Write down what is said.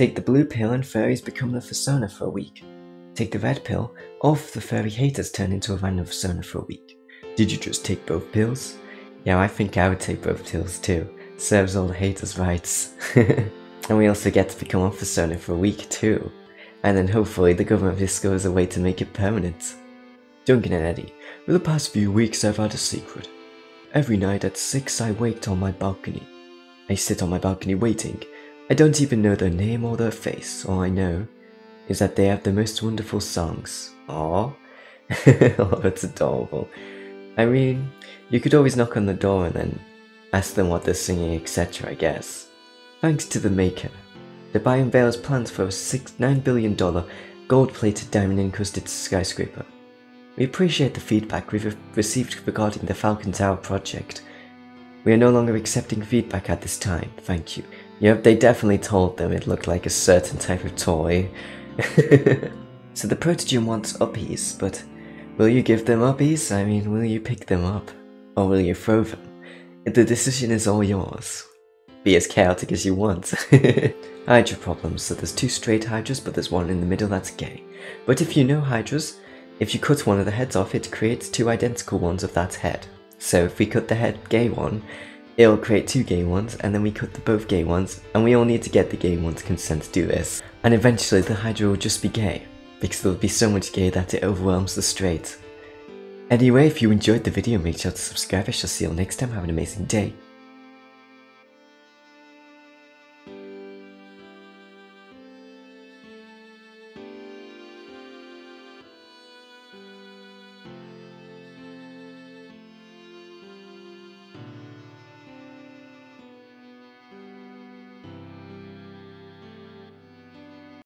Take the blue pill and furries become the persona for a week. Take the red pill, all of the furry haters turn into a random persona for a week. Did you just take both pills? Yeah, I think I would take both pills too. Serves all the haters' rights. and we also get to become a persona for a week too. And then hopefully the government discovers a way to make it permanent. Duncan and Eddie, for the past few weeks I've had a secret. Every night at 6 I wait on my balcony. I sit on my balcony waiting. I don't even know their name or their face. All I know is that they have the most wonderful songs. Aww. oh, that's adorable. I mean, you could always knock on the door and then ask them what they're singing, etc., I guess. Thanks to the maker, Dubai unveils plans for a six, $9 billion gold-plated diamond-encrusted skyscraper. We appreciate the feedback we've received regarding the Falcon Tower project. We are no longer accepting feedback at this time, thank you. Yep, they definitely told them it looked like a certain type of toy. so the Protogen wants uppies, but will you give them uppies? I mean, will you pick them up? Or will you throw them? The decision is all yours. Be as chaotic as you want. Hydra problems, so there's two straight Hydras, but there's one in the middle that's gay. But if you know Hydras, if you cut one of the heads off, it creates two identical ones of that head. So if we cut the head gay one, it'll create two gay ones, and then we cut the both gay ones, and we all need to get the gay one's consent to do this. And eventually the Hydra will just be gay, because there'll be so much gay that it overwhelms the straight. Anyway, if you enjoyed the video, make sure to subscribe. I shall see you all next time. Have an amazing day.